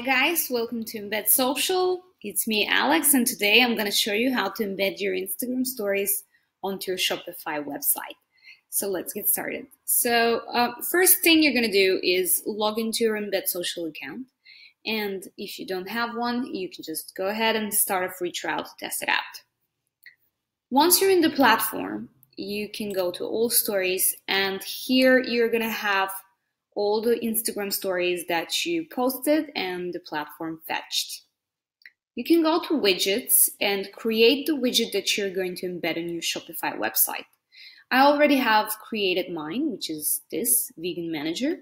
guys, welcome to EmbedSocial. It's me, Alex, and today I'm going to show you how to embed your Instagram stories onto your Shopify website. So let's get started. So uh, first thing you're going to do is log into your EmbedSocial account. And if you don't have one, you can just go ahead and start a free trial to test it out. Once you're in the platform, you can go to all stories and here you're going to have all the Instagram stories that you posted and the platform fetched. You can go to widgets and create the widget that you're going to embed in your Shopify website. I already have created mine, which is this vegan manager.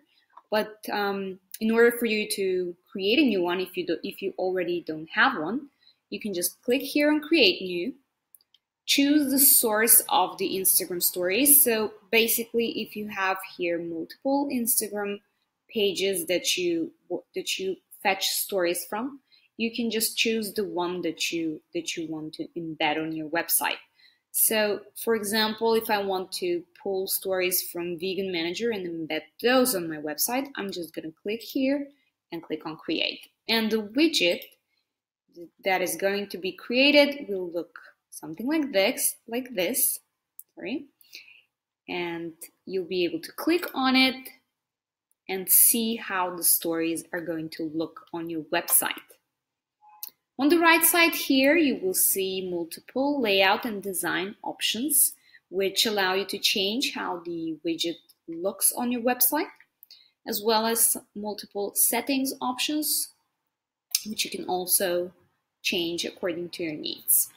But um, in order for you to create a new one, if you do, if you already don't have one, you can just click here on create new choose the source of the Instagram stories. So basically, if you have here multiple Instagram pages that you that you fetch stories from, you can just choose the one that you that you want to embed on your website. So, for example, if I want to pull stories from Vegan Manager and embed those on my website, I'm just going to click here and click on Create. And the widget that is going to be created will look something like this, like this, sorry, and you'll be able to click on it and see how the stories are going to look on your website. On the right side here, you will see multiple layout and design options, which allow you to change how the widget looks on your website, as well as multiple settings options, which you can also change according to your needs.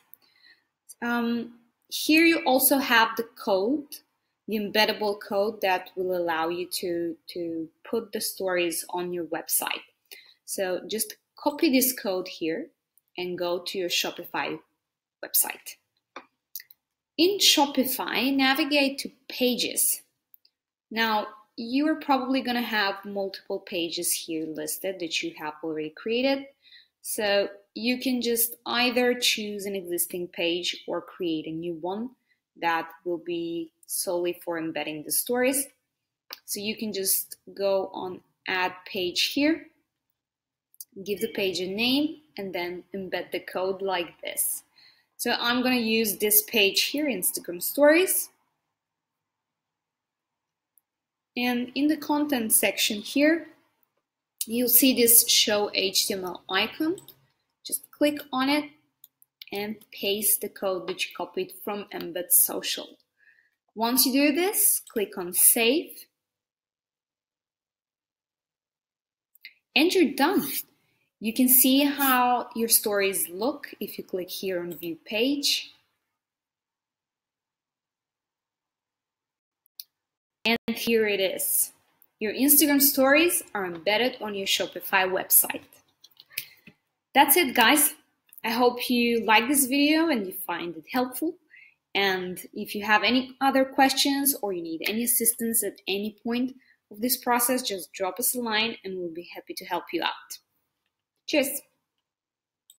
Um, here you also have the code, the embeddable code that will allow you to, to put the stories on your website. So just copy this code here and go to your Shopify website. In Shopify, navigate to Pages. Now, you are probably going to have multiple pages here listed that you have already created. So you can just either choose an existing page or create a new one that will be solely for embedding the stories. So you can just go on add page here, give the page a name, and then embed the code like this. So I'm going to use this page here, Instagram stories. And in the content section here, you'll see this show HTML icon. Just click on it and paste the code that you copied from EmbedSocial. Once you do this, click on Save. And you're done. You can see how your stories look if you click here on View Page. And here it is. Your Instagram stories are embedded on your Shopify website. That's it, guys. I hope you like this video and you find it helpful. And if you have any other questions or you need any assistance at any point of this process, just drop us a line and we'll be happy to help you out. Cheers!